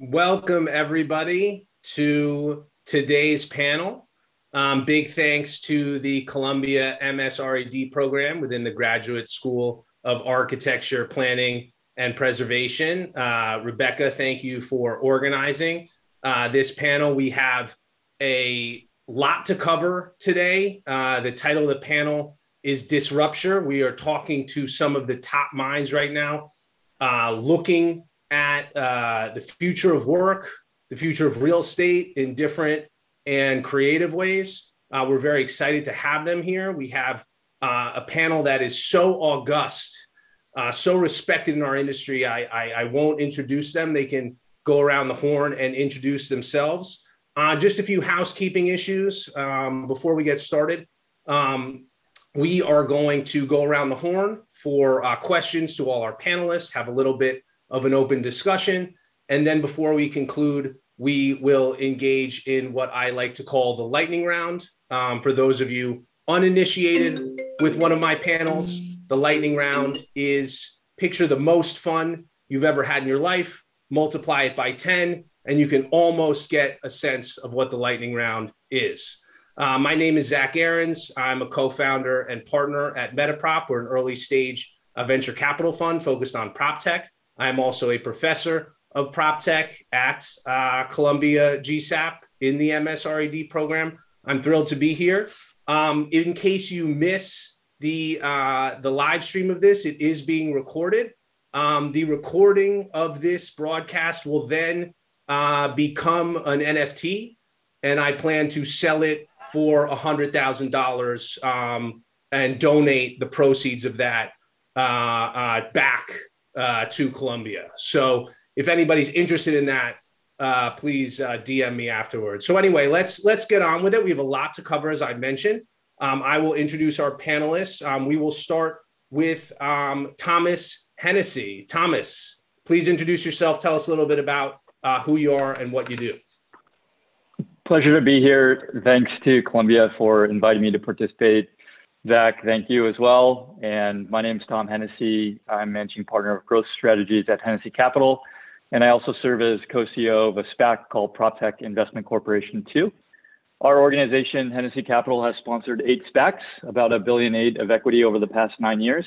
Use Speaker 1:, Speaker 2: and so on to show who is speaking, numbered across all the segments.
Speaker 1: Welcome, everybody, to today's panel. Um, big thanks to the Columbia MSRED program within the Graduate School of Architecture, Planning, and Preservation. Uh, Rebecca, thank you for organizing uh, this panel. We have a lot to cover today. Uh, the title of the panel is Disrupture. We are talking to some of the top minds right now, uh, looking at uh, the future of work, the future of real estate in different and creative ways. Uh, we're very excited to have them here. We have uh, a panel that is so august, uh, so respected in our industry. I, I, I, won't introduce them. They can go around the horn and introduce themselves. Uh, just a few housekeeping issues um, before we get started. Um, we are going to go around the horn for uh, questions to all our panelists, have a little bit of an open discussion. And then before we conclude, we will engage in what I like to call the lightning round. Um, for those of you uninitiated with one of my panels, the lightning round is picture the most fun you've ever had in your life, multiply it by 10, and you can almost get a sense of what the lightning round is. Uh, my name is Zach Aarons. I'm a co founder and partner at Metaprop. We're an early stage venture capital fund focused on prop tech. I'm also a professor of prop tech at uh, Columbia GSAPP in the MSRED program. I'm thrilled to be here. Um, in case you miss the uh, the live stream of this, it is being recorded. Um, the recording of this broadcast will then uh, become an NFT, and I plan to sell it for a hundred thousand um, dollars and donate the proceeds of that uh, uh, back uh, to Columbia. So if anybody's interested in that, uh, please uh, DM me afterwards. So anyway, let's let's get on with it. We have a lot to cover, as I mentioned. Um, I will introduce our panelists. Um, we will start with um, Thomas Hennessy. Thomas, please introduce yourself. Tell us a little bit about uh, who you are and what you do.
Speaker 2: Pleasure to be here. Thanks to Columbia for inviting me to participate. Zach, thank you as well. And my name is Tom Hennessy. I'm managing partner of growth strategies at Hennessy Capital. And I also serve as co-CEO of a SPAC called PropTech Investment Corporation 2. Our organization, Hennessy Capital, has sponsored eight SPACs, about a billion eight of equity over the past nine years.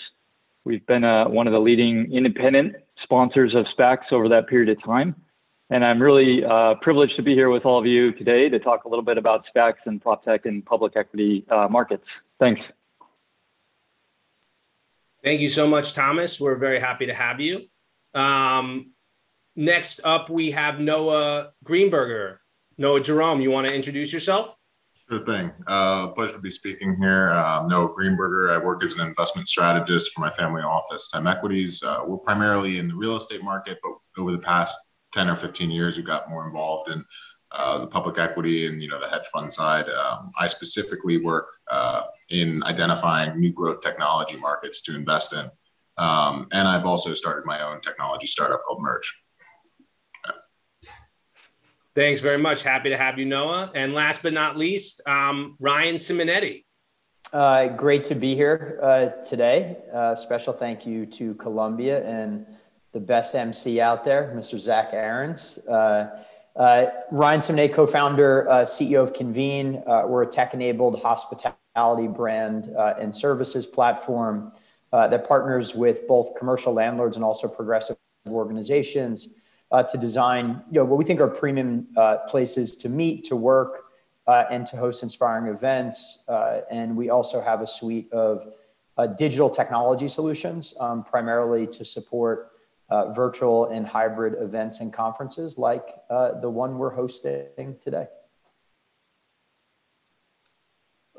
Speaker 2: We've been uh, one of the leading independent sponsors of SPACs over that period of time. And I'm really uh, privileged to be here with all of you today to talk a little bit about SPACs and PropTech and public equity uh, markets. Thanks.
Speaker 1: Thank you so much, Thomas. We're very happy to have you. Um, next up, we have Noah Greenburger. Noah Jerome, you want to introduce yourself?
Speaker 3: Sure thing. Uh, pleasure to be speaking here. Uh, Noah Greenburger. I work as an investment strategist for my family office, Time Equities. Uh, we're primarily in the real estate market, but over the past 10 or 15 years, we got more involved in uh, the public equity and you know the hedge fund side. Um, I specifically work uh, in identifying new growth technology markets to invest in, um, and I've also started my own technology startup called Merge.
Speaker 1: Thanks very much. Happy to have you, Noah. And last but not least, um, Ryan Simonetti.
Speaker 4: Uh, great to be here uh, today. Uh, special thank you to Columbia and the best MC out there, Mr. Zach Aarons. Uh, Ryan Simonetti, co-founder, uh, CEO of Convene. Uh, we're a tech-enabled hospitality brand uh, and services platform uh, that partners with both commercial landlords and also progressive organizations uh, to design, you know, what we think are premium places to meet, to work, and to host inspiring events. and we also have a suite of digital technology solutions, um, primarily to support uh, virtual and hybrid events and conferences like uh, the one we're hosting today.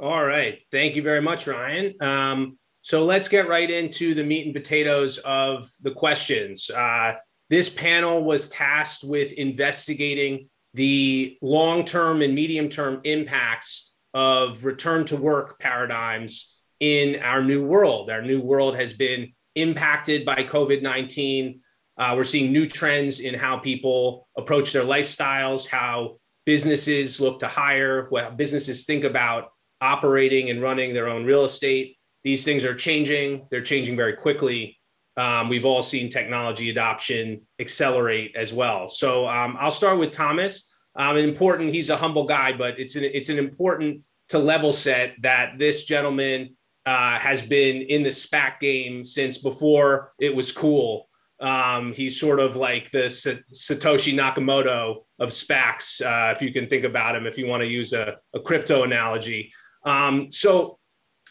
Speaker 1: All right. Thank you very much, Ryan. Um, so let's get right into the meat and potatoes of the questions. Uh, this panel was tasked with investigating the long term and medium term impacts of return to work paradigms in our new world. Our new world has been impacted by COVID 19. Uh, we're seeing new trends in how people approach their lifestyles, how businesses look to hire, what businesses think about operating and running their own real estate. These things are changing, they're changing very quickly. um, we've all seen technology adoption accelerate as well. So um, I'll start with Thomas. Um, important, he's a humble guy, but it's an, it's an important to level set that this gentleman uh, has been in the SPAC game since before it was cool. Um, he's sort of like the Satoshi Nakamoto of SPACs, uh, if you can think about him, if you want to use a, a crypto analogy. Um, so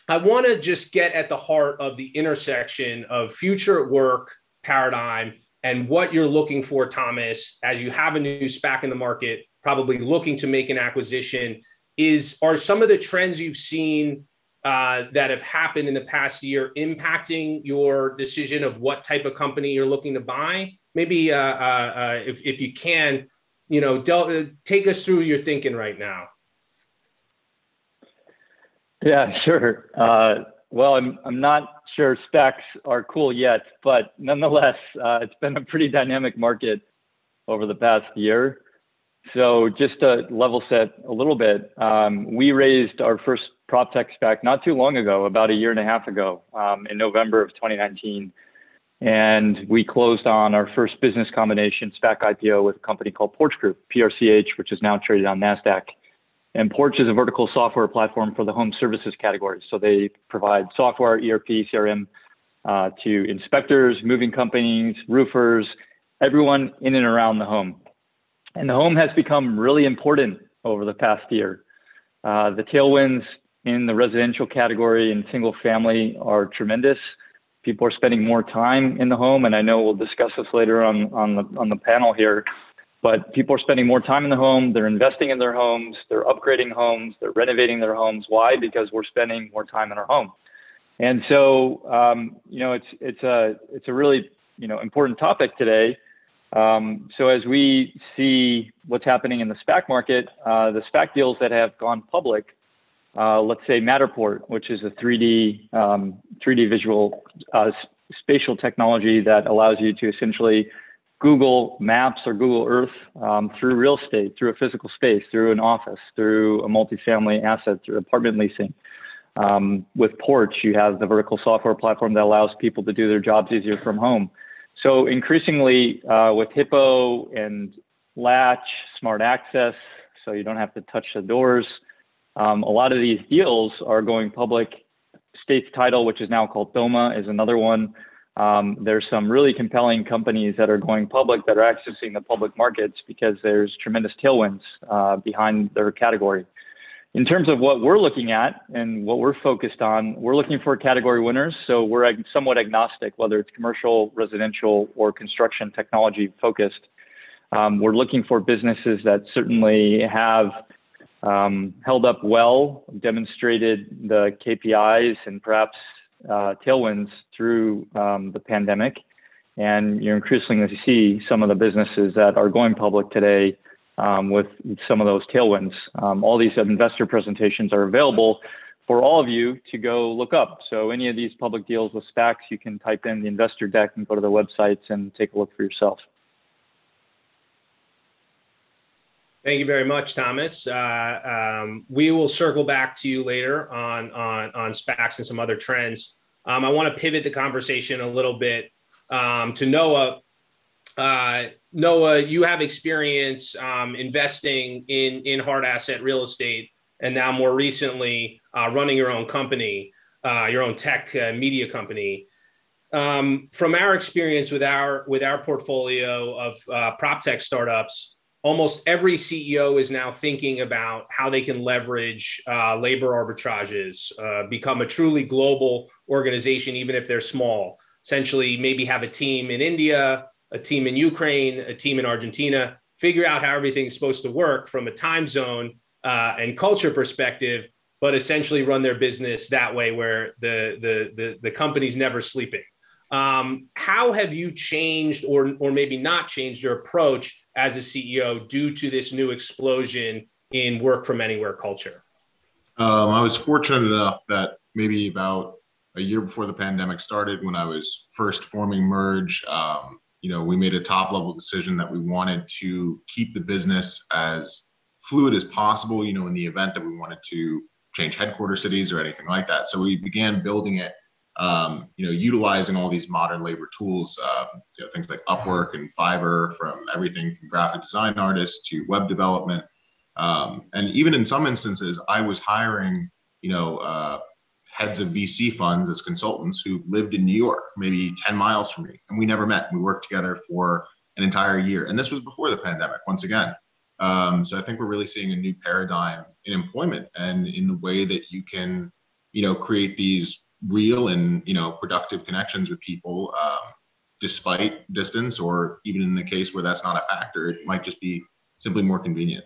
Speaker 1: I want to just get at the heart of the intersection of future work paradigm and what you're looking for, Thomas, as you have a new SPAC in the market, probably looking to make an acquisition. Is are some of the trends you've seen uh, that have happened in the past year impacting your decision of what type of company you're looking to buy? Maybe uh, uh, uh if, if you can, you know, del- take us through your thinking right now.
Speaker 2: Yeah, sure. Uh, well, I'm I'm not sure specs are cool yet, but nonetheless, uh, it's been a pretty dynamic market over the past year. So just to level set a little bit, um, we raised our first prop tech SPAC not too long ago, about a year and a half ago, um, in November of 2019. And we closed on our first business combination SPAC IPO with a company called Porch Group, PRCH, which is now traded on NASDAQ. And Porch is a vertical software platform for the home services category. So they provide software, ERP, CRM uh, to inspectors, moving companies, roofers, everyone in and around the home. And the home has become really important over the past year. Uh, the tailwinds in the residential category and single family are tremendous. People are spending more time in the home, and I know we'll discuss this later on, on, the, on the panel here. But people are spending more time in the home. They're investing in their homes. They're upgrading homes. They're renovating their homes. Why? Because we're spending more time in our home. And so, um, you know, it's it's a it's a really you know important topic today. Um, so as we see what's happening in the SPAC market, uh, the SPAC deals that have gone public, uh, let's say Matterport, which is a 3D um, 3D visual uh, spatial technology that allows you to essentially Google Maps or Google Earth um, through real estate, through a physical space, through an office, through a multifamily asset, through apartment leasing. Um, with Porch, you have the vertical software platform that allows people to do their jobs easier from home. So increasingly uh, with Hippo and Latch, Smart Access, so you don't have to touch the doors. Um, a lot of these deals are going public. States Title, which is now called Doma, is another one. Um, there's some really compelling companies that are going public that are accessing the public markets because there's tremendous tailwinds uh, behind their category. In terms of what we're looking at and what we're focused on, we're looking for category winners. So we're somewhat agnostic, whether it's commercial, residential, or construction technology focused. Um, we're looking for businesses that certainly have um, held up well, demonstrated the KPIs, and perhaps uh, tailwinds through um, the pandemic. And you're increasingly see some of the businesses that are going public today um, with some of those tailwinds. Um, all these investor presentations are available for all of you to go look up. So any of these public deals with SPACs, you can type in the investor deck and go to the websites and take a look for yourself.
Speaker 1: Thank you very much, Thomas. Uh, um, we will circle back to you later on on on SPACs and some other trends. Um, I want to pivot the conversation a little bit um, to Noah. Uh, Noah, you have experience um, investing in in hard asset real estate, and now more recently uh, running your own company, uh, your own tech uh, media company. Um, from our experience with our with our portfolio of uh, prop tech startups almost every CEO is now thinking about how they can leverage uh, labor arbitrages, uh, become a truly global organization, even if they're small. Essentially, maybe have a team in India, a team in Ukraine, a team in Argentina, figure out how everything's supposed to work from a time zone uh, and culture perspective, but essentially run their business that way where the, the, the, the company's never sleeping. Um, how have you changed or, or maybe not changed your approach as a CEO due to this new explosion in work from anywhere culture?
Speaker 3: Um, I was fortunate enough that maybe about a year before the pandemic started, when I was first forming Merge, um, you know, we made a top level decision that we wanted to keep the business as fluid as possible, you know, in the event that we wanted to change headquarter cities or anything like that. So we began building it um, you know, utilizing all these modern labor tools, um, you know, things like Upwork and Fiverr, from everything from graphic design artists to web development, um, and even in some instances, I was hiring, you know, uh, heads of VC funds as consultants who lived in New York, maybe 10 miles from me, and we never met. We worked together for an entire year, and this was before the pandemic. Once again, um, so I think we're really seeing a new paradigm in employment and in the way that you can, you know, create these real and you know productive connections with people um, despite distance or even in the case where that's not a factor it might just be simply more convenient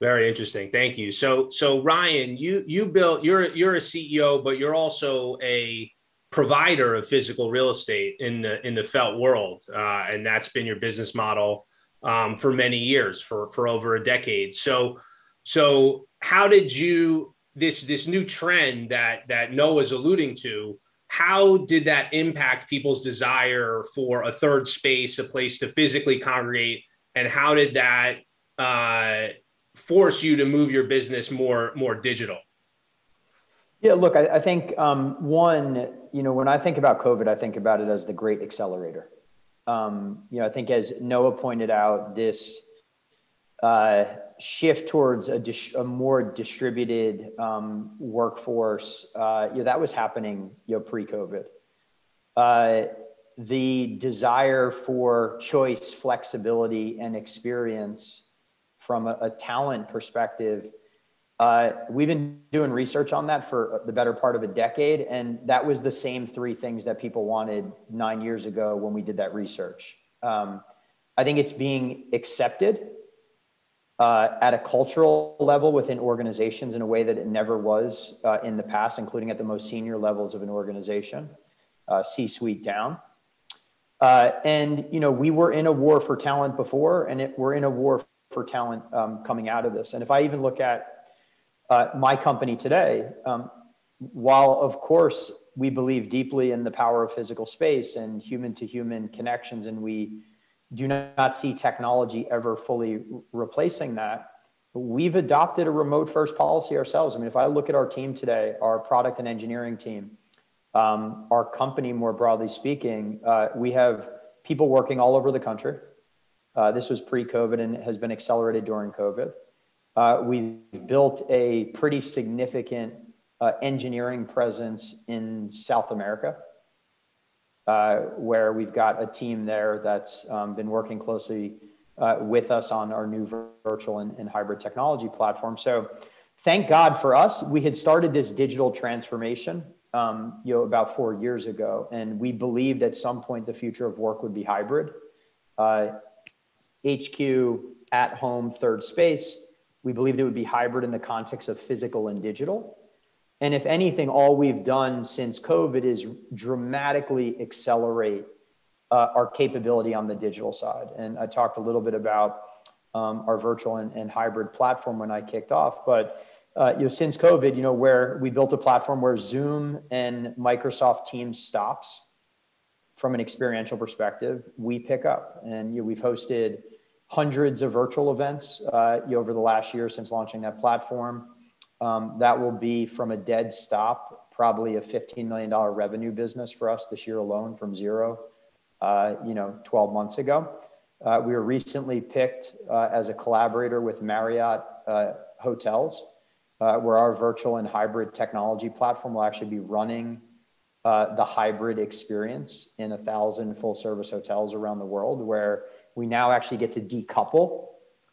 Speaker 1: very interesting. Thank you. So so ryan you you built you're you're a ceo but you're also a provider of physical real estate in the in the felt world uh, and that's been your business model um, for many years for for over a decade. So so how did you this this new trend that that Noah's alluding to, how did that impact people's desire for a third space, a place to physically congregate, and how did that uh, force you to move your business more more digital?
Speaker 4: Yeah, look, I, I think um, one, you know, when I think about COVID, I think about it as the great accelerator. Um, you know, I think as Noah pointed out, this uh, shift towards a, dis- a more distributed um, workforce, uh, you know, that was happening, you know, pre-COVID. Uh, the desire for choice, flexibility, and experience from a, a talent perspective, uh, we've been doing research on that for the better part of a decade, and that was the same three things that people wanted nine years ago when we did that research. Um, I think it's being accepted uh, at a cultural level within organizations in a way that it never was uh, in the past, including at the most senior levels of an organization, uh, C-suite down. Uh, and you know, we were in a war for talent before, and it, we're in a war for talent um, coming out of this. And if I even look at uh, my company today, um, while of course we believe deeply in the power of physical space and human-to-human connections, and we do not see technology ever fully replacing that. We've adopted a remote first policy ourselves. I mean, if I look at our team today, our product and engineering team, um, our company more broadly speaking, uh, we have people working all over the country. Uh, this was pre COVID and has been accelerated during COVID. Uh, we've built a pretty significant uh, engineering presence in South America. Uh, where we've got a team there that's um, been working closely uh, with us on our new virtual and, and, hybrid technology platform. So thank God for us. We had started this digital transformation um, you know, about four years ago, and we believed at some point the future of work would be hybrid. Uh, HQ, at home, third space. We believed it would be hybrid in the context of physical and digital. And if anything, all we've done since COVID is dramatically accelerate uh, our capability on the digital side. And I talked a little bit about um, our virtual and, and, hybrid platform when I kicked off. But uh, you know, since COVID, you know, where we built a platform where Zoom and Microsoft Teams stops from an experiential perspective, we pick up. And you know, we've hosted hundreds of virtual events uh, you know, over the last year since launching that platform. Um, that will be from a dead stop, probably a $15 million revenue business for us this year alone from zero, uh, you know, 12 months ago. Uh, we were recently picked uh, as a collaborator with Marriott uh, Hotels, uh, where our virtual and hybrid technology platform will actually be running uh, the hybrid experience in a thousand full service hotels around the world, where we now actually get to decouple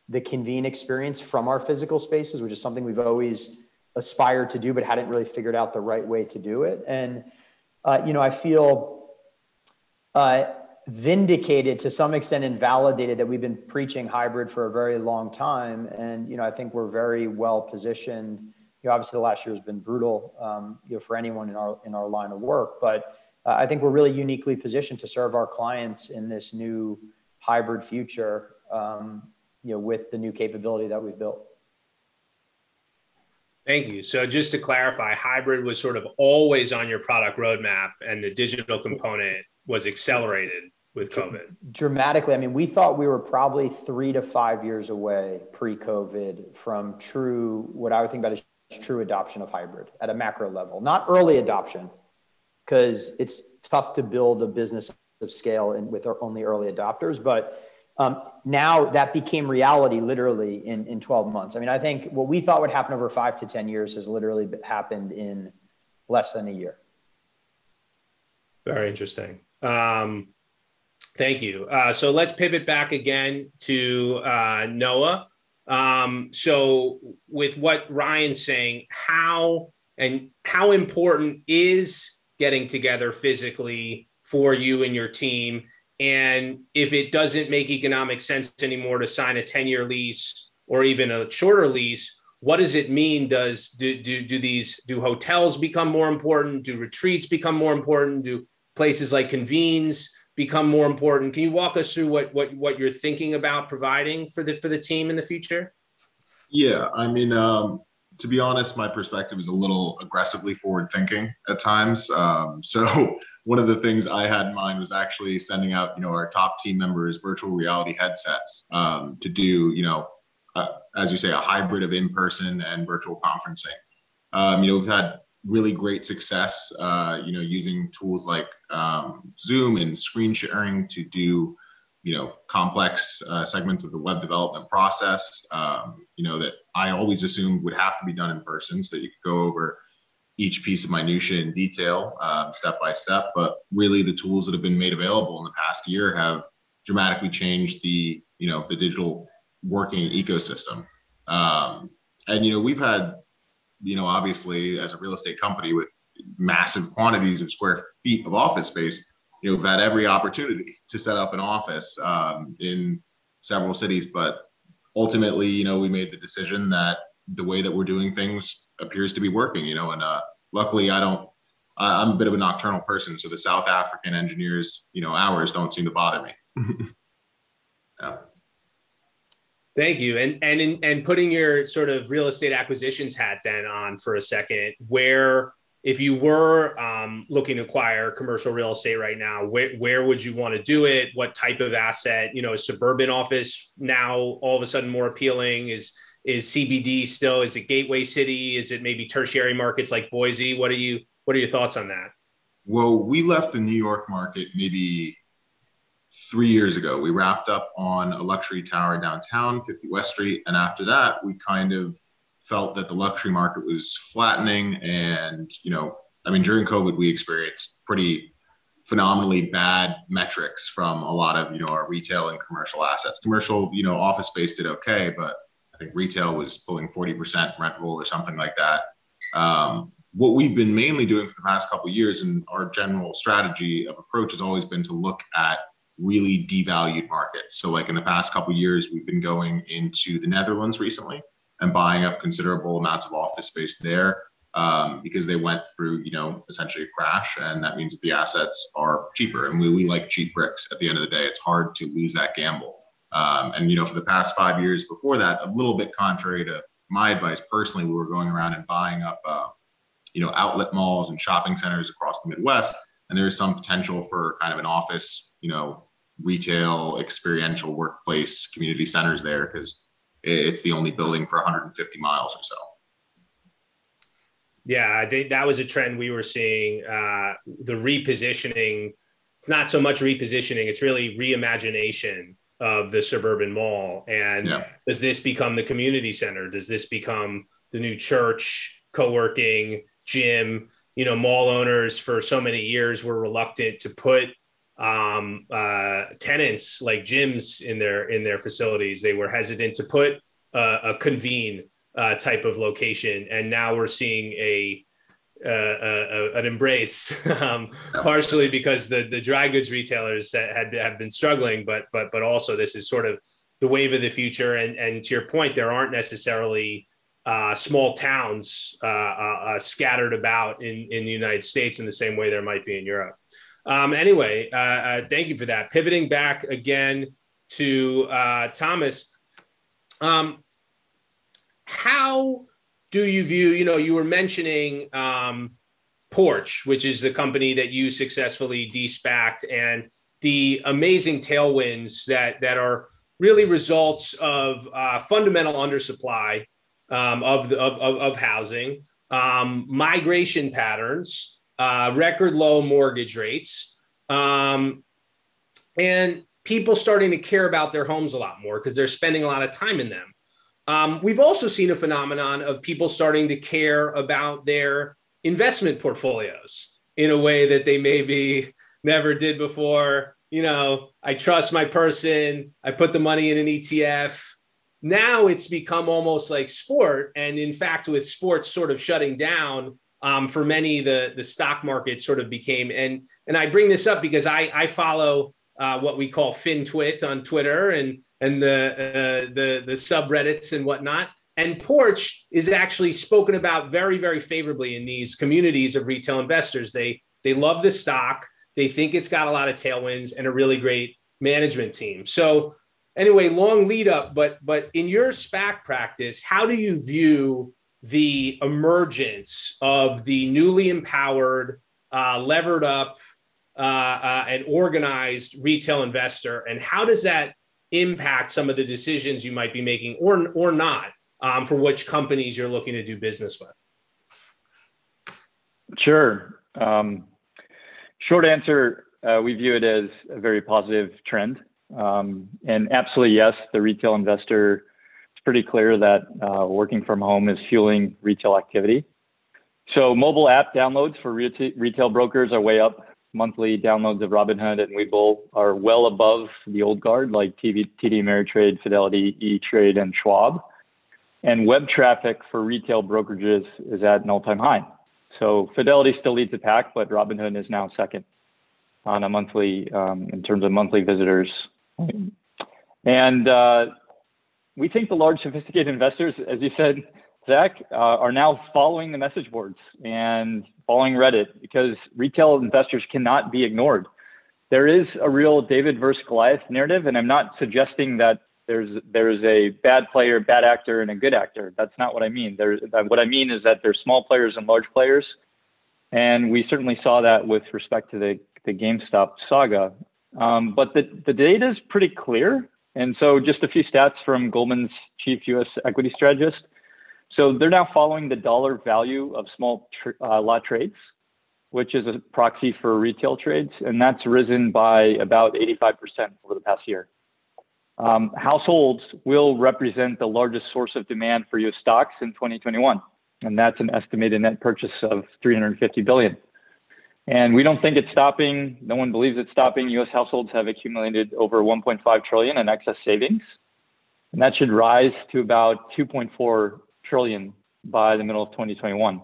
Speaker 4: the convene experience from our physical spaces, which is something we've always aspired to do, but hadn't really figured out the right way to do it. And, uh, you know, I feel uh, vindicated to some extent and validated that we've been preaching hybrid for a very long time. And, you know, I think we're very well positioned. You know, obviously the last year has been brutal, um, you know, for anyone in our, in our line of work, but uh, I think we're really uniquely positioned to serve our clients in this new hybrid future. Um, you know, with the new capability that we've built.
Speaker 1: Thank you. So just to clarify, hybrid was sort of always on your product roadmap and the digital component was accelerated with COVID.
Speaker 4: Dramatically. I mean, we thought we were probably three to five years away pre-COVID from true, what I would think about as true adoption of hybrid at a macro level, not early adoption, because it's tough to build a business of scale and with only early adopters. But um, now that became reality literally in, in 12 months. I mean, I think what we thought would happen over five to 10 years has literally happened in less than a year.
Speaker 1: Very interesting. Um, thank you. Uh, so let's pivot back again to uh, Noah. Um, so with what Ryan's saying, how and how important is getting together physically for you and your team? And if it doesn't make economic sense anymore to sign a 10 year lease or even a shorter lease, what does it mean? Does do, do, do these do hotels become more important? Do retreats become more important? Do places like convenes become more important? Can you walk us through what what what you're thinking about providing for the for the team in the future?
Speaker 3: Yeah, I mean, um, to be honest, my perspective is a little aggressively forward thinking at times. Um, so one of the things I had in mind was actually sending out, you know, our top team members virtual reality headsets um, to do, you know, uh, as you say, a hybrid of in-person and virtual conferencing. Um, you know, we've had really great success, uh, you know, using tools like um, Zoom and screen sharing to do, you know, complex uh, segments of the web development process. Um, you know, that I always assumed would have to be done in person, so that you could go over each piece of minutia in detail, um, step by step. But really, the tools that have been made available in the past year have dramatically changed the, you know, the digital working ecosystem. Um, and you know, we've had, you know, obviously as a real estate company with massive quantities of square feet of office space, you know, we've had every opportunity to set up an office um, in several cities, but ultimately, you know, we made the decision that the way that we're doing things appears to be working, you know, and uh, luckily I don't, I'm a bit of a nocturnal person. So the South African engineers, you know, hours don't seem to bother me.
Speaker 1: yeah. Thank you. And and in, and putting your sort of real estate acquisitions hat then on for a second, where if you were um, looking to acquire commercial real estate right now, where, where would you want to do it? What type of asset? You know, is suburban office now all of a sudden more appealing? Is is CBD still? Is it gateway city? Is it maybe tertiary markets like Boise? What are you What are your thoughts on that?
Speaker 3: Well, we left the New York market maybe three years ago. We wrapped up on a luxury tower downtown, 50 West Street. And after that, we kind of felt that the luxury market was flattening. And, you know, I mean, during COVID, we experienced pretty phenomenally bad metrics from a lot of, you know, our retail and commercial assets. Commercial, you know, office space did okay, but I think retail was pulling 40% rent roll or something like that. Um, what we've been mainly doing for the past couple years and our general strategy of approach has always been to look at really devalued market. So, like in the past couple years, we've been going into the Netherlands recently and buying up considerable amounts of office space there um, because they went through, you know, essentially a crash, and that means that the assets are cheaper. And we, we like cheap bricks. At the end of the day, it's hard to lose that gamble. Um, and you know, for the past five years before that, a little bit contrary to my advice personally, we were going around and buying up, uh, you know, outlet malls and shopping centers across the Midwest and there is some potential for kind of an office, you know, retail, experiential workplace community centers there because it's the only building for 150 miles or so.
Speaker 1: Yeah, I think that was a trend we were seeing. Uh, the repositioning, it's not so much repositioning, it's really reimagination of the suburban mall. And yeah. does this become the community center? Does this become the new church, co working, gym? you know, mall owners for so many years were reluctant to put um, uh, tenants like gyms in their in their facilities. They were hesitant to put uh, a convene uh, type of location, and now we're seeing a, a an embrace, um, partially because the the dry goods retailers had have been struggling, but but but also this is sort of the wave of the future. And and to your point, there aren't necessarily uh, small towns uh, uh, uh, scattered about in, in the United States in the same way there might be in Europe. Um, anyway, uh, uh, thank you for that. Pivoting back again to Thomas, um, how do you view, you know, you were mentioning um, Porch, which is the company that you successfully despacked and the amazing tailwinds that, that are really results of fundamental undersupply um, of, the, of, of, of housing, um, migration patterns, uh, record low mortgage rates, um, and people starting to care about their homes a lot more because they're spending a lot of time in them. Um, we've also seen a phenomenon of people starting to care about their investment portfolios in a way that they maybe never did before. You know, I trust my person, I put the money in an ETF. Now it's become almost like sport. And in fact, with sports sort of shutting down, um, for many, the, the stock market sort of became, and, and I bring this up because I, I follow uh, what we call FinTwit on Twitter and and the uh, the the subreddits and whatnot. And Porch is actually spoken about very very favorably in these communities of retail investors. They they love the stock. They think it's got a lot of tailwinds and a really great management team. So anyway, long lead up, but but in your SPAC practice, how do you view the emergence of the newly empowered, uh, levered up uh, uh, an organized retail investor, and how does that impact some of the decisions you might be making, or or not, um, for which companies you're looking to do business with?
Speaker 2: Sure. Um, short answer: uh, we view it as a very positive trend, um, and absolutely yes, the retail investor. It's pretty clear that uh, working from home is fueling retail activity. So mobile app downloads for retail brokers are way up monthly downloads of Robinhood and Webull are well above the old guard like TV, TD Ameritrade, Fidelity, E-Trade, and Schwab. And web traffic for retail brokerages is at an all-time high. So Fidelity still leads the pack, but Robinhood is now second on a monthly, um, in terms of monthly visitors. And uh, we think the large sophisticated investors, as you said, Zach, uh, are now following the message boards and following Reddit because retail investors cannot be ignored. There is a real David versus Goliath narrative, and I'm not suggesting that there's there's a bad player, bad actor, and a good actor. That's not what I mean. There, what I mean is that there's small players and large players, and we certainly saw that with respect to the the GameStop saga. Um, but the the data is pretty clear, and so just a few stats from Goldman's chief U.S. equity strategist. So they're now following the dollar value of small tr- uh, lot trades, which is a proxy for retail trades, and that's risen by about 85% over the past year. Um, households will represent the largest source of demand for U.S. stocks in 2021, and that's an estimated net purchase of 350 billion. And we don't think it's stopping. No one believes it's stopping. U.S. households have accumulated over 1.5 trillion in excess savings, and that should rise to about 2.4 trillion by the middle of 2021.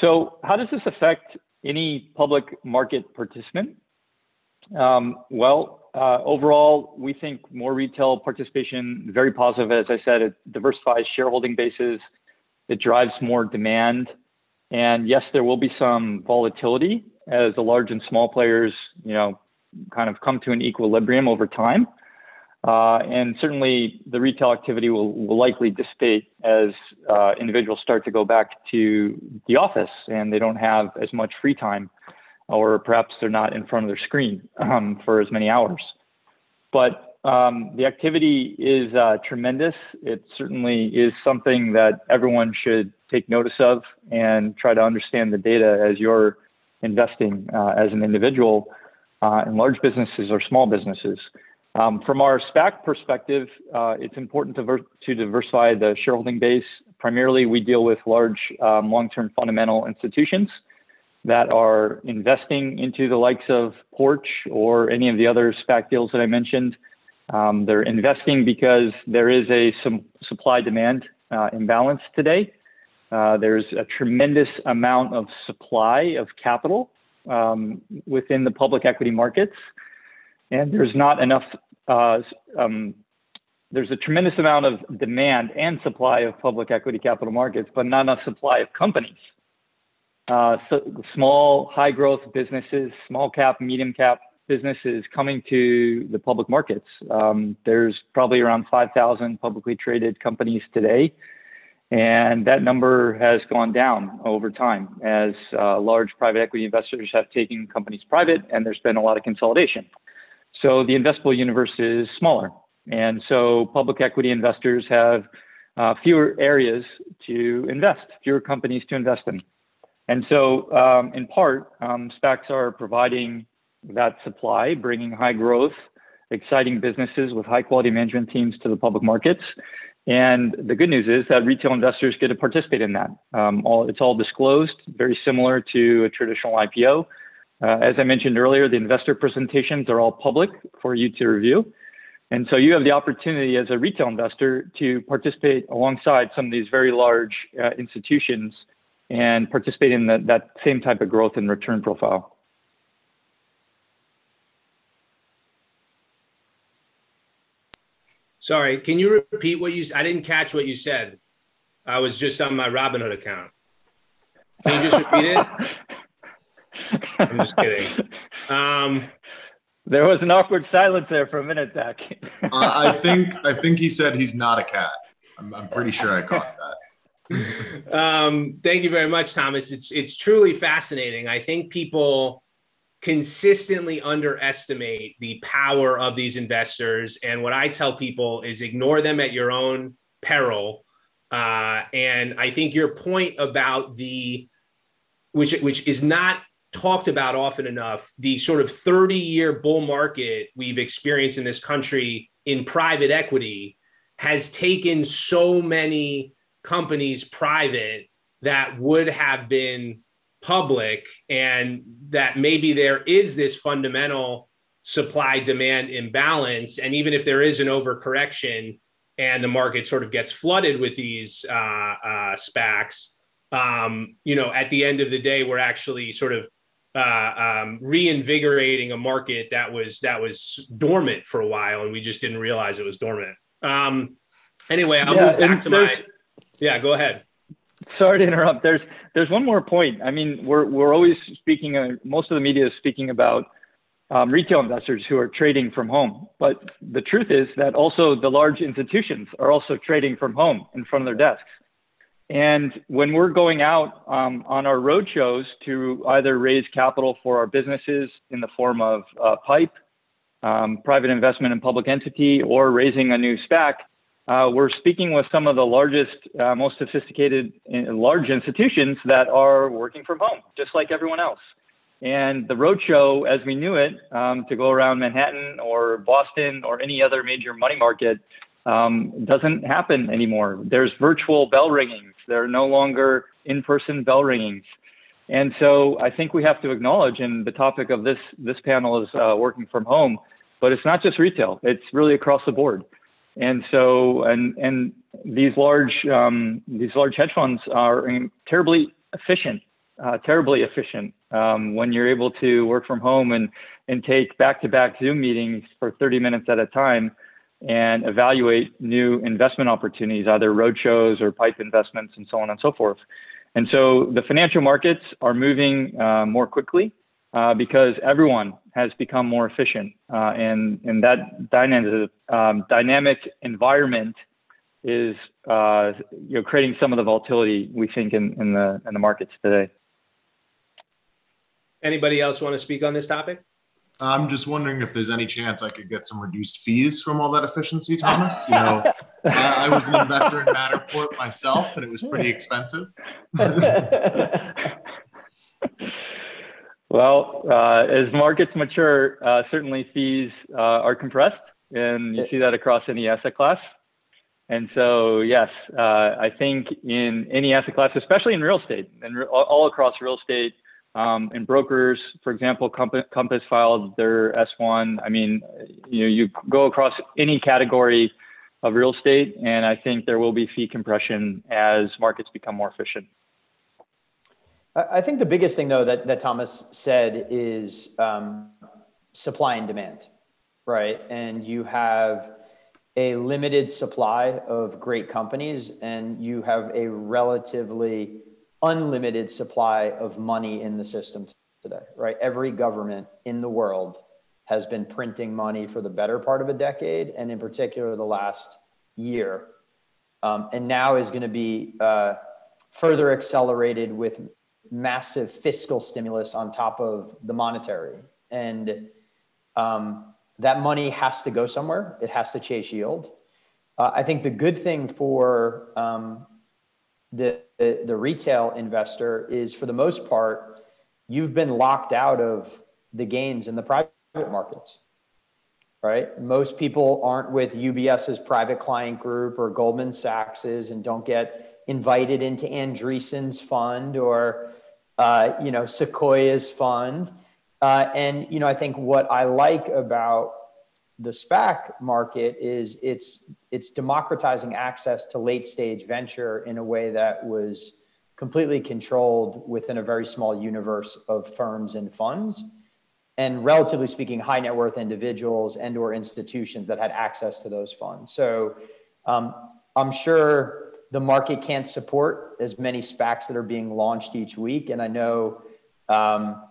Speaker 2: So how does this affect any public market participant? Um, well, uh, overall, we think more retail participation, very positive. As I said, it diversifies shareholding bases. It drives more demand. And yes, there will be some volatility as the large and small players, you know, kind of come to an equilibrium over time. Uh, and certainly the retail activity will, will likely dissipate as uh, individuals start to go back to the office and they don't have as much free time, or perhaps they're not in front of their screen um, for as many hours. But um, the activity is uh, tremendous. It certainly is something that everyone should take notice of and try to understand the data as you're investing uh, as an individual uh, in large businesses or small businesses. Um, from our SPAC perspective, uh, it's important to, ver- to, diversify the shareholding base. Primarily, we deal with large um, long-term fundamental institutions that are investing into the likes of Porch or any of the other SPAC deals that I mentioned. Um, they're investing because there is a some supply-demand uh, imbalance today. Uh, there's a tremendous amount of supply of capital um, within the public equity markets and there's not enough uh, um, there's a tremendous amount of demand and supply of public equity capital markets, but not enough supply of companies. Uh, so small, high growth businesses, small cap, medium cap businesses coming to the public markets. Um, there's probably around 5,000 publicly traded companies today. And that number has gone down over time as uh, large private equity investors have taken companies private, and there's been a lot of consolidation. So the investable universe is smaller. And so public equity investors have uh, fewer areas to invest, fewer companies to invest in. And so, um, in part, um, SPACs are providing that supply, bringing high growth, exciting businesses with high quality management teams to the public markets. And the good news is that retail investors get to participate in that. Um, all, it's all disclosed, very similar to a traditional IPO. Uh, as I mentioned earlier, the investor presentations are all public for you to review. And so you have the opportunity as a retail investor to participate alongside some of these very large uh, institutions and participate in the, that same type of growth and return profile.
Speaker 1: Sorry, can you repeat what you? I didn't catch what you said. I was just on my Robinhood account. Can you just repeat it? I'm just kidding. Um,
Speaker 2: there was an awkward silence there for a minute, Zach.
Speaker 3: uh, I think I think he said he's not a cat. I'm, I'm pretty sure I caught
Speaker 1: that. um, thank you very much, Thomas. It's it's truly fascinating. I think people consistently underestimate the power of these investors, and what I tell people is ignore them at your own peril. Uh, and I think your point about the which which is not talked about often enough the sort of 30 year bull market we've experienced in this country in private equity has taken so many companies private that would have been public and that maybe there is this fundamental supply demand imbalance and even if there is an overcorrection and the market sort of gets flooded with these uh, uh, SPACs, um, you know, at the end of the day, we're actually sort of uh, um, reinvigorating a market that was that was dormant for a while, and we just didn't realize it was dormant. Um, anyway, I'll yeah, move back to my. Yeah, go ahead.
Speaker 2: Sorry to interrupt. There's there's one more point. I mean, we're we're always speaking. Uh, most of the media is speaking about um, retail investors who are trading from home, but the truth is that also the large institutions are also trading from home in front of their desks. And when we're going out um, on our road shows to either raise capital for our businesses in the form of uh, PIPE, um, private investment in public entity, or raising a new SPAC, uh, we're speaking with some of the largest, uh, most sophisticated, large institutions that are working from home, just like everyone else. And the roadshow, as we knew it, um, to go around Manhattan or Boston or any other major money market, um, doesn't happen anymore. There's virtual bell ringings. There are no longer in-person bell ringings. And so I think we have to acknowledge, and the topic of this this panel is uh, working from home, but it's not just retail; it's really across the board. And so, and and these large um, these large hedge funds are terribly efficient, uh, terribly efficient um, when you're able to work from home and and take back-to-back Zoom meetings for 30 minutes at a time and evaluate new investment opportunities, either roadshows or pipe investments, and so on and so forth. And so the financial markets are moving uh, more quickly uh, because everyone has become more efficient, uh, and and that dynamic um, dynamic environment is uh, you know creating some of the volatility we think in, in the in the markets today.
Speaker 1: Anybody else want to speak on this topic?
Speaker 3: I'm just wondering if there's any chance I could get some reduced fees from all that efficiency, Thomas. You know, I, I, was an investor in Matterport myself, and it was pretty expensive.
Speaker 2: well, uh, as markets mature, uh, certainly fees uh, are compressed, and you see that across any asset class. And so, yes, uh, I think in any asset class, especially in real estate, and all across real estate um, and brokers, for example, Compass filed their S1. I mean, you know, you go across any category of real estate, and I think there will be fee compression as markets become more efficient.
Speaker 4: I think the biggest thing, though, that, that Thomas said is um, supply and demand, right? And you have a limited supply of great companies, and you have a relatively unlimited supply of money in the system today, right? Every government in the world has been printing money for the better part of a decade, and in particular, the last year. Um, and now is going to be uh, further accelerated with massive fiscal stimulus on top of the monetary. And um, that money has to go somewhere, it has to chase yield. Uh, I think the good thing for um, the, the, the retail investor is, for the most part, you've been locked out of the gains in the private markets. Right? Most people aren't with UBS's private client group or Goldman Sachs's and don't get invited into Andreessen's fund or uh, you know Sequoia's fund. Uh, and you know, I think what I like about the SPAC market is it's it's democratizing access to late stage venture in a way that was completely controlled within a very small universe of firms and funds and relatively speaking high net worth individuals and or institutions that had access to those funds so um, i'm sure the market can't support as many spacs that are being launched each week and i know um,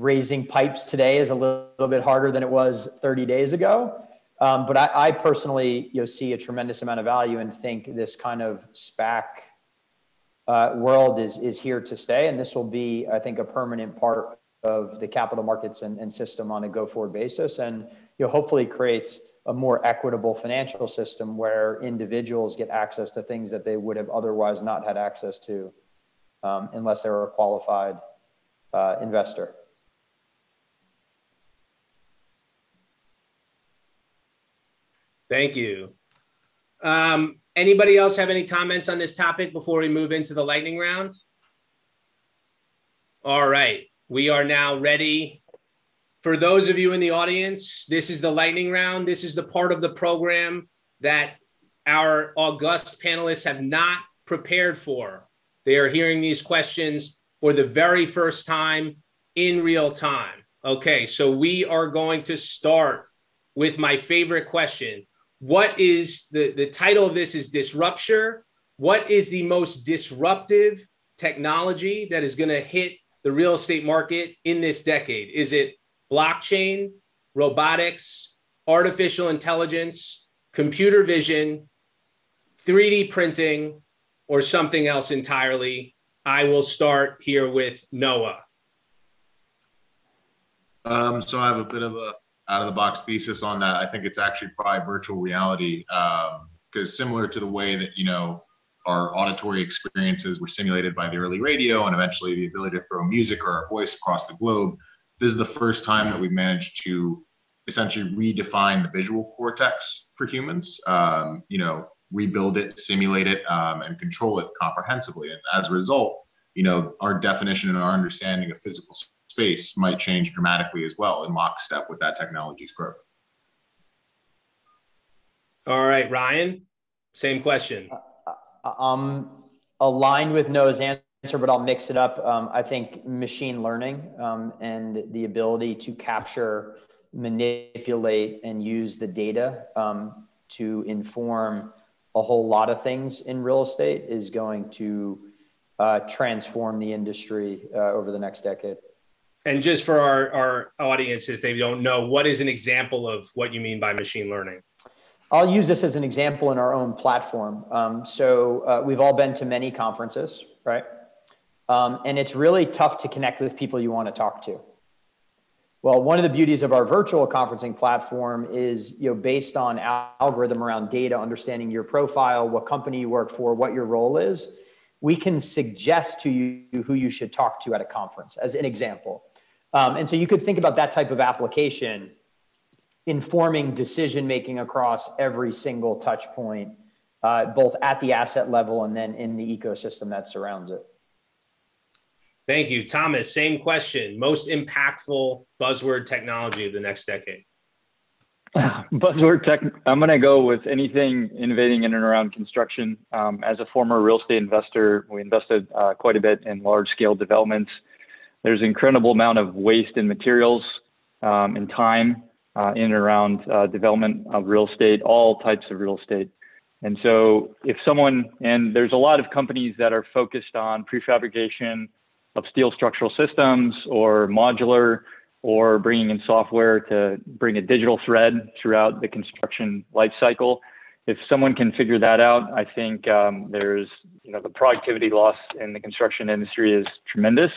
Speaker 4: raising PIPEs today is a little, little bit harder than it was 30 days ago. Um, but I, I, personally you know, see a tremendous amount of value and think this kind of SPAC uh, world is, is here to stay. And this will be, I think, a permanent part of the capital markets and, and system on a go forward basis. And you know, hopefully creates a more equitable financial system where individuals get access to things that they would have otherwise not had access to um, unless they were a qualified uh, investor.
Speaker 1: Thank you. Um, anybody else have any comments on this topic before we move into the lightning round? All right, we are now ready. For those of you in the audience, this is the lightning round. This is the part of the program that our august panelists have not prepared for. They are hearing these questions for the very first time in real time. Okay, so we are going to start with my favorite question what is the, the title of this is Disrupture. What is the most disruptive technology that is going to hit the real estate market in this decade? Is it blockchain, robotics, artificial intelligence, computer vision, 3D printing, or something else entirely? I will start here with Noah.
Speaker 3: Um, so I have a bit of a out of the box thesis on that. I think it's actually probably virtual reality because um, similar to the way that you know our auditory experiences were simulated by the early radio and eventually the ability to throw music or our voice across the globe. This is the first time that we've managed to essentially redefine the visual cortex for humans. Um, you know, rebuild it, simulate it, um, and control it comprehensively. And as a result, you know, our definition and our understanding of physical space might change dramatically as well in lockstep with that technology's growth.
Speaker 1: All right, Ryan, same question.
Speaker 4: Uh, I'm aligned with Noah's answer, but I'll mix it up. Um, I think machine learning um, and the ability to capture, manipulate, and use the data um, to inform a whole lot of things in real estate is going to uh, transform the industry uh, over the next decade
Speaker 1: and just for our, our audience, if they don't know, what is an example of what you mean by machine learning?
Speaker 4: I'll use this as an example in our own platform. Um, so uh, we've all been to many conferences, right? Um, and it's really tough to connect with people you want to talk to. Well, one of the beauties of our virtual conferencing platform is, you know, based on algorithm around data, understanding your profile, what company you work for, what your role is, we can suggest to you who you should talk to at a conference, as an example. Um, and so you could think about that type of application informing decision making across every single touch point, uh, both at the asset level and then in the ecosystem that surrounds it.
Speaker 1: Thank you. Thomas, same question. Most impactful buzzword technology of the next decade?
Speaker 2: Buzzword tech. I'm going to go with anything innovating in and around construction. Um, as a former real estate investor, we invested uh, quite a bit in large scale developments there's incredible amount of waste in materials um, and time uh, in and around uh, development of real estate, all types of real estate. And so, if someone, and there's a lot of companies that are focused on prefabrication of steel structural systems or modular or bringing in software to bring a digital thread throughout the construction life cycle. If someone can figure that out, I think um, there's, you know, the productivity loss in the construction industry is tremendous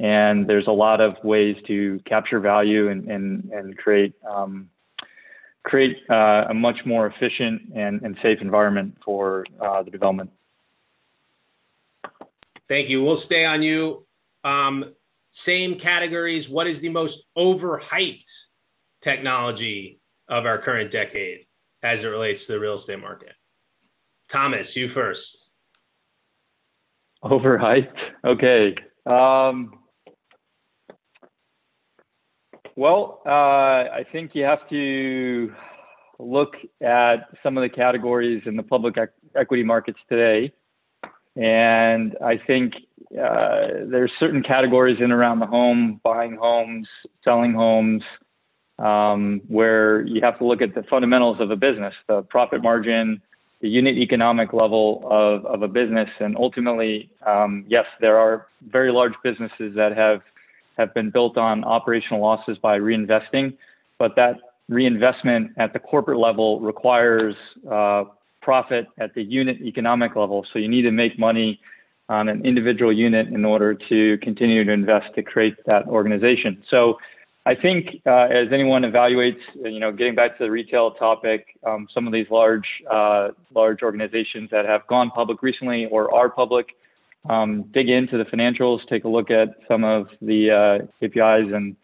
Speaker 2: and there's a lot of ways to capture value and and, and create um, create uh, a much more efficient and, and safe environment for uh, the development.
Speaker 1: Thank you. We'll stay on you. Um, same categories. What is the most overhyped technology of our current decade as it relates to the real estate market? Thomas, you first.
Speaker 2: Overhyped. Okay. Um, well, uh, I think you have to look at some of the categories in the public equity markets today. And I think uh, there's certain categories in around the home, buying homes, selling homes, um, where you have to look at the fundamentals of a business, the profit margin, the unit economic level of, of a business. And ultimately, um, yes, there are very large businesses that have have been built on operational losses by reinvesting, but that reinvestment at the corporate level requires uh, profit at the unit economic level. So you need to make money on an individual unit in order to continue to invest to create that organization. So I think uh, as anyone evaluates, you know, getting back to the retail topic, um, some of these large uh, large organizations that have gone public recently or are public um, dig into the financials, take a look at some of the uh, KPIs and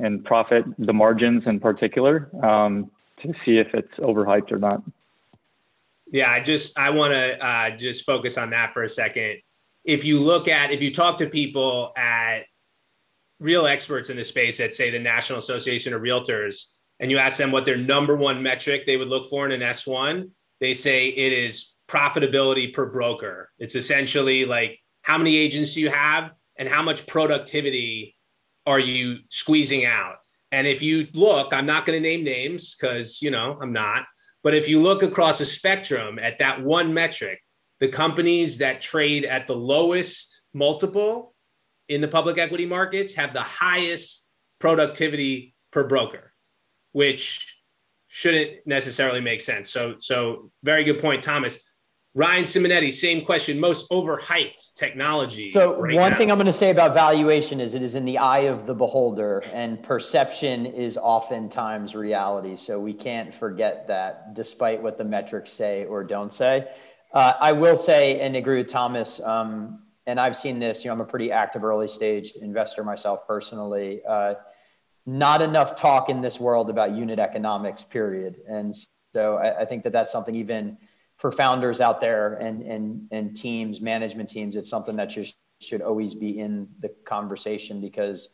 Speaker 2: and profit, the margins in particular, um, to see if it's overhyped or not.
Speaker 1: Yeah, I just I want to uh, just focus on that for a second. If you look at if you talk to people at real experts in the space at say the National Association of Realtors, and you ask them what their number one metric they would look for in an S1, they say it is profitability per broker. It's essentially like how many agents do you have and how much productivity are you squeezing out? And if you look, I'm not going to name names because, you know, I'm not. But if you look across a spectrum at that one metric, the companies that trade at the lowest multiple in the public equity markets have the highest productivity per broker, which shouldn't necessarily make sense. So, so very good point, Thomas. Ryan Simonetti, same question. Most overhyped technology.
Speaker 4: So right one now. thing I'm going to say about valuation is it is in the eye of the beholder, and perception is oftentimes reality. So we can't forget that, despite what the metrics say or don't say. Uh, I will say and agree with Thomas. Um, and I've seen this. You know, I'm a pretty active early stage investor myself personally. Uh, not enough talk in this world about unit economics, period. And so I, I think that that's something even for founders out there and and and teams, management teams, it's something that just should always be in the conversation because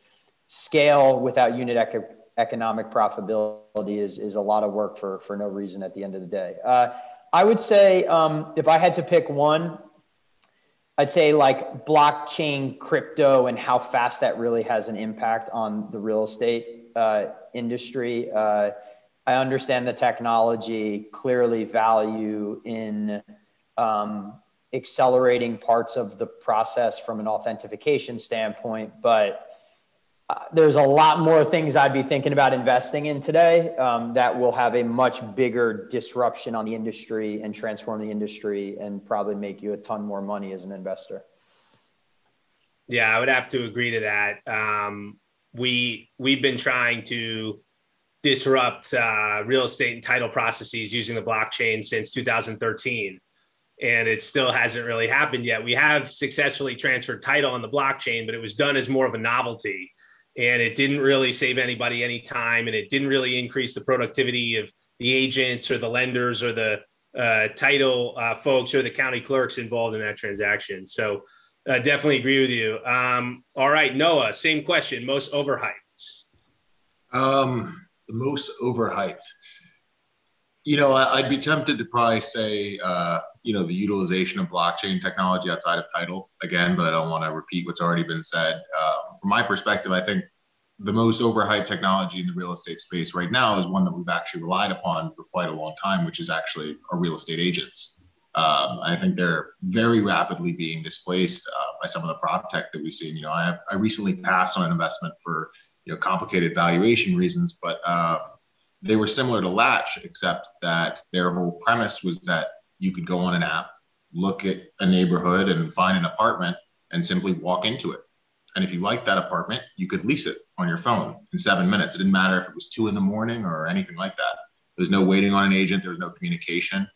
Speaker 4: scale without unit ec- economic profitability is is a lot of work for for no reason at the end of the day. Uh, I would say um, if I had to pick one, I'd say like blockchain, crypto, and how fast that really has an impact on the real estate uh, industry. Uh, I understand the technology, clearly value in um, accelerating parts of the process from an authentication standpoint, but uh, there's a lot more things I'd be thinking about investing in today um, that will have a much bigger disruption on the industry and transform the industry and probably make you a ton more money as an investor.
Speaker 1: Yeah, I would have to agree to that. Um, we we've been trying to disrupt uh, real estate and title processes using the blockchain since 2013 and it still hasn't really happened yet. We have successfully transferred title on the blockchain but it was done as more of a novelty. And it didn't really save anybody any time and it didn't really increase the productivity of the agents or the lenders or the uh, title uh, folks or the county clerks involved in that transaction. So uh, definitely agree with you. Um, all right noah same question most overhyped.
Speaker 3: Um, the most overhyped? You know, I'd be tempted to probably say, uh, you know, the utilization of blockchain technology outside of title again, but I don't want to repeat what's already been said. Um, from my perspective, I think the most overhyped technology in the real estate space right now is one that we've actually relied upon for quite a long time, which is actually our real estate agents. Um, I think they're very rapidly being displaced uh, by some of the prop tech that we've seen. You know, I, I recently passed on an investment for you know complicated valuation reasons, but um, they were similar to Latch, except that their whole premise was that you could go on an app, look at a neighborhood, and find an apartment, and simply walk into it. And if you liked that apartment, you could lease it on your phone in seven minutes. It didn't matter if it was two in the morning or anything like that. There's no waiting on an agent. There's no communication,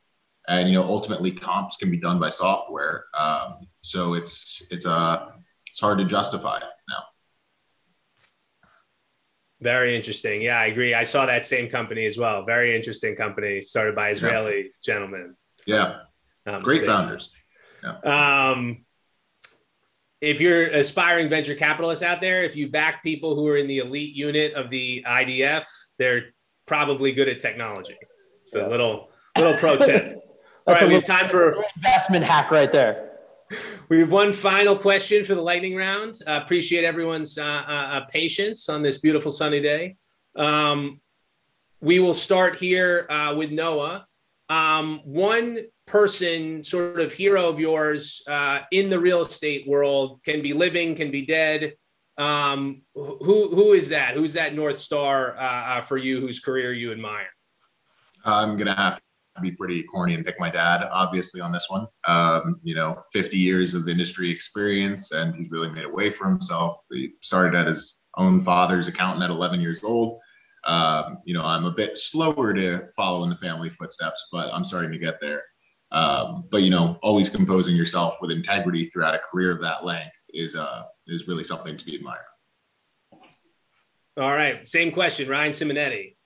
Speaker 3: and you know ultimately comps can be done by software. Um, so it's it's a uh, it's hard to justify now.
Speaker 1: Very interesting. Yeah, I agree. I saw that same company as well. Very interesting company started by Israeli yeah. gentlemen.
Speaker 3: Yeah. Great founders.
Speaker 1: Yeah. Um, if you're aspiring venture capitalists out there, if you back people who are in the elite unit of the IDF, they're probably good at technology. So yeah. little little pro tip. All right, we have time for
Speaker 4: investment hack right there.
Speaker 1: We have one final question for the lightning round. Uh, appreciate everyone's uh, uh, uh, patience on this beautiful sunny day. Um, we will start here uh, with Noah. Um, one person, sort of hero of yours in the real estate world, can be living, can be dead. Um, who who is that? Who's that north star for you? Whose career you admire?
Speaker 3: I'm gonna have be pretty corny and pick my dad, obviously, on this one. Um, you know, 50 years of industry experience, and he's really made a way for himself. He started at his own father's accountant at 11 years old. Um, you know, I'm a bit slower to follow in the family footsteps, but I'm starting to get there. Um, but you know, always composing yourself with integrity throughout a career of that length is uh, is really something to be admired.
Speaker 1: All right, same question, Ryan Simonetti.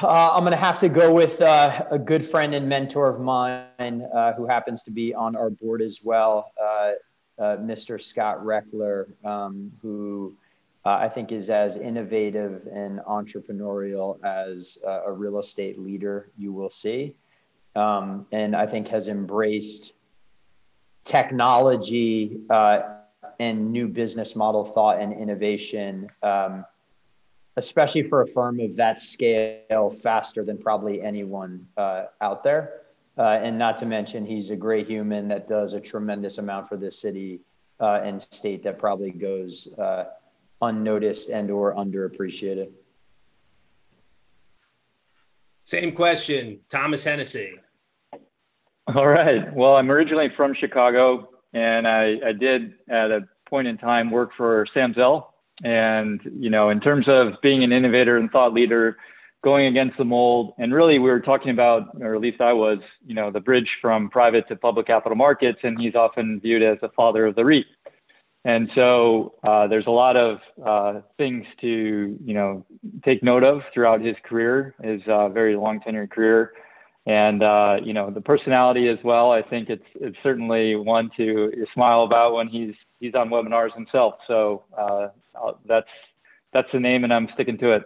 Speaker 4: Uh, I'm going to have to go with uh, a good friend and mentor of mine uh, who happens to be on our board as well, uh, uh, Mr. Scott Rechler, um, who uh, I think is as innovative and entrepreneurial as a real estate leader you will see. Um, and I think has embraced technology and new business model thought and innovation. Um, especially for a firm of that scale, faster than probably anyone uh, out there. Uh, and not to mention, he's a great human that does a tremendous amount for this city uh, and state that probably goes uh, unnoticed and or underappreciated.
Speaker 1: Same question, Thomas Hennessy.
Speaker 2: All right. Well, I'm originally from Chicago, and I, I did at a point in time work for Sam Zell, and, you know, in terms of being an innovator and thought leader, going against the mold, and really we were talking about, or at least I was, you know, the bridge from private to public capital markets, and he's often viewed as the father of the REIT. And so uh, there's a lot of uh, things to, you know, take note of throughout his career, his uh, very long tenured career, and uh, you know the personality as well. I think it's it's certainly one to smile about when he's he's on webinars himself. So uh, that's that's the name, and I'm sticking to it.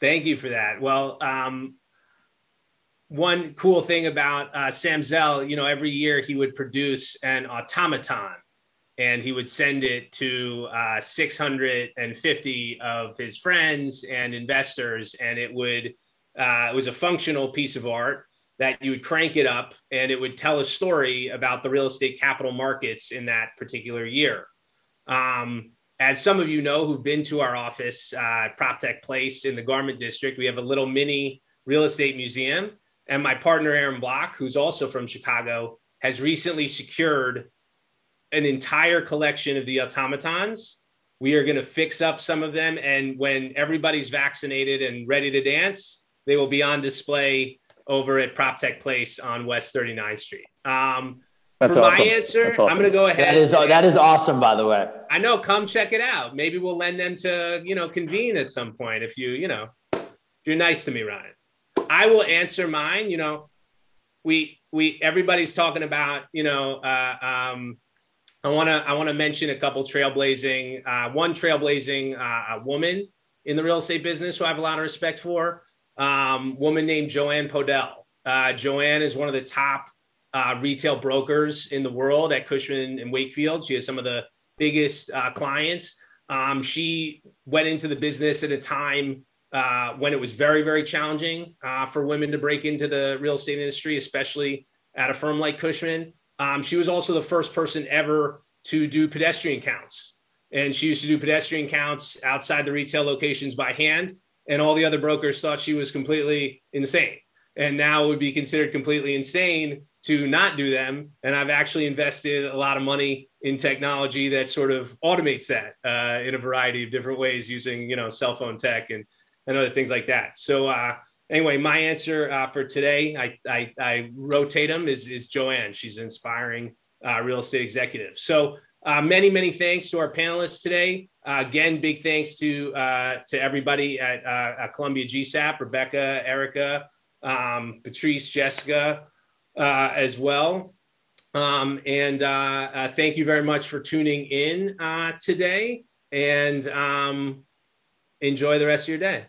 Speaker 1: Thank you for that. Well, um, one cool thing about uh, Sam Zell, you know, every year he would produce an automaton and he would send it to uh, 650 of his friends and investors, and it would uh, it was a functional piece of art that you would crank it up and it would tell a story about the real estate capital markets in that particular year. Um, as some of you know who've been to our office, uh, PropTech Place in the Garment District, we have a little mini real estate museum. And my partner, Aaron Block, who's also from Chicago, has recently secured an entire collection of the automatons. We are going to fix up some of them. And when everybody's vaccinated and ready to dance, they will be on display over at PropTech Place on West 39th Street. Um, that's for awesome. my answer, awesome. I'm going to go ahead.
Speaker 4: That is that is awesome, by the way.
Speaker 1: I know. Come check it out. Maybe we'll lend them to you know convene at some point if you you know if you're nice to me, Ryan. I will answer mine. You know, we we everybody's talking about you know. Uh, um, I want to I want to mention a couple trailblazing. Uh, one trailblazing uh, woman in the real estate business who I have a lot of respect for. Um, woman named Joanne Podell. Uh, Joanne is one of the top uh, retail brokers in the world at Cushman and Wakefield. She has some of the biggest uh, clients. Um, she went into the business at a time uh, when it was very, very challenging uh, for women to break into the real estate industry, especially at a firm like Cushman. Um, she was also the first person ever to do pedestrian counts. And she used to do pedestrian counts outside the retail locations by hand. And all the other brokers thought she was completely insane. And now would be considered completely insane to not do them. And I've actually invested a lot of money in technology that sort of automates that uh, in a variety of different ways using, you know, cell phone tech and, and other things like that. So, uh, anyway, my answer uh, for today, I, I, I, rotate them, is, is Joanne. She's an inspiring uh, real estate executive. So uh, many, many thanks to our panelists today. Uh, again, big thanks to to everybody at, at, Columbia GSAPP, Rebecca, Erica, um, Patrice, Jessica, as well. Um, and uh, thank you very much for tuning in today. And um, enjoy the rest of your day.